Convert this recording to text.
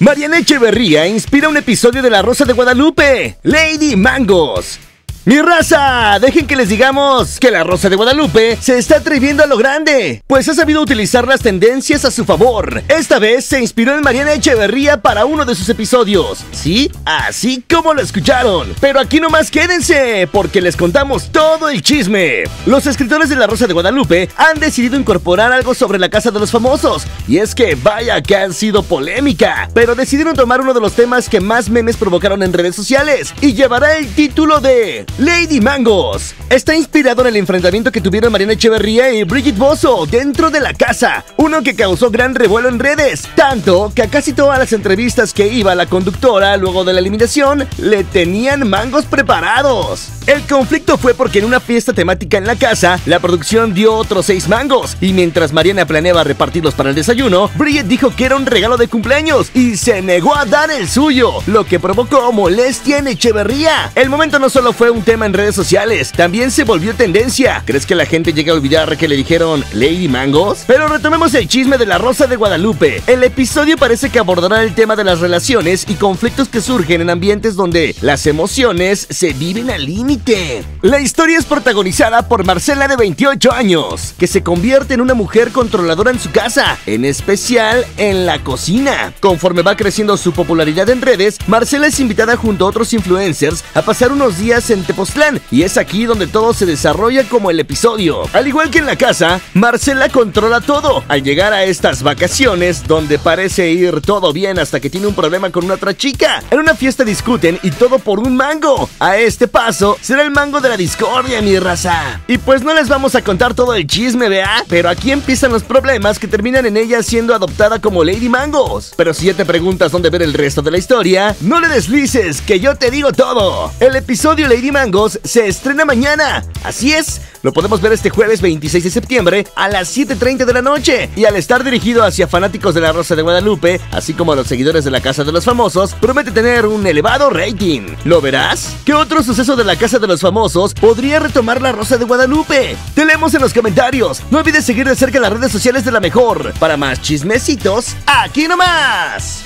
Mariana Echeverría inspira un episodio de La Rosa de Guadalupe, Lady Mangos. Mi raza, dejen que les digamos que la Rosa de Guadalupe se está atreviendo a lo grande, pues ha sabido utilizar las tendencias a su favor. Esta vez se inspiró en Mariana Echeverría para uno de sus episodios. Sí, así como lo escucharon. Pero aquí nomás quédense, porque les contamos todo el chisme. Los escritores de la Rosa de Guadalupe han decidido incorporar algo sobre la casa de los famosos. Y es que vaya que han sido polémica, pero decidieron tomar uno de los temas que más memes provocaron en redes sociales y llevará el título de Lady Mangos. Está inspirado en el enfrentamiento que tuvieron Mariana Echeverría y Bridget Bozo dentro de la casa, uno que causó gran revuelo en redes, tanto que a casi todas las entrevistas que iba la conductora luego de la eliminación le tenían mangos preparados. El conflicto fue porque en una fiesta temática en la casa, la producción dio otros seis mangos, y mientras Mariana planeaba repartirlos para el desayuno, Bridget dijo que era un regalo de cumpleaños y se negó a dar el suyo, lo que provocó molestia en Echeverría. El momento no solo fue un tema en redes sociales, también se volvió tendencia. ¿Crees que la gente llega a olvidar que le dijeron Lady Mangos? Pero retomemos el chisme de la Rosa de Guadalupe. El episodio parece que abordará el tema de las relaciones y conflictos que surgen en ambientes donde las emociones se viven al límite la historia es protagonizada por Marcela de 28 años, que se convierte en una mujer controladora en su casa, en especial en la cocina. Conforme va creciendo su popularidad en redes, Marcela es invitada junto a otros influencers a pasar unos días en Y es aquí donde todo se desarrolla como el episodio. Al igual que en la casa, Marcela controla todo. Al llegar a estas vacaciones, donde parece ir todo bien hasta que tiene un problema con una otra chica. En una fiesta discuten y todo por un mango. A este paso, será el mango de la discordia, mi raza. Y pues no les vamos a contar todo el chisme, ¿vea? Pero aquí empiezan los problemas que terminan en ella siendo adoptada como Lady Mangos. Pero si ya te preguntas dónde ver el resto de la historia, no le deslices, que yo te digo todo. El episodio Lady Mangos se estrena mañana. Así es, lo podemos ver este jueves 26 de septiembre a las 7.30 de la noche. Y al estar dirigido hacia fanáticos de la Rosa de Guadalupe, así como a los seguidores de la Casa de los Famosos, promete tener un elevado rating. ¿Lo verás? ¿Qué otro suceso de la Casa de los Famosos podría retomar la Rosa de Guadalupe? Te leemos en los comentarios. No olvides seguir de cerca las redes sociales de la mejor. Para más chismecitos, aquí nomás.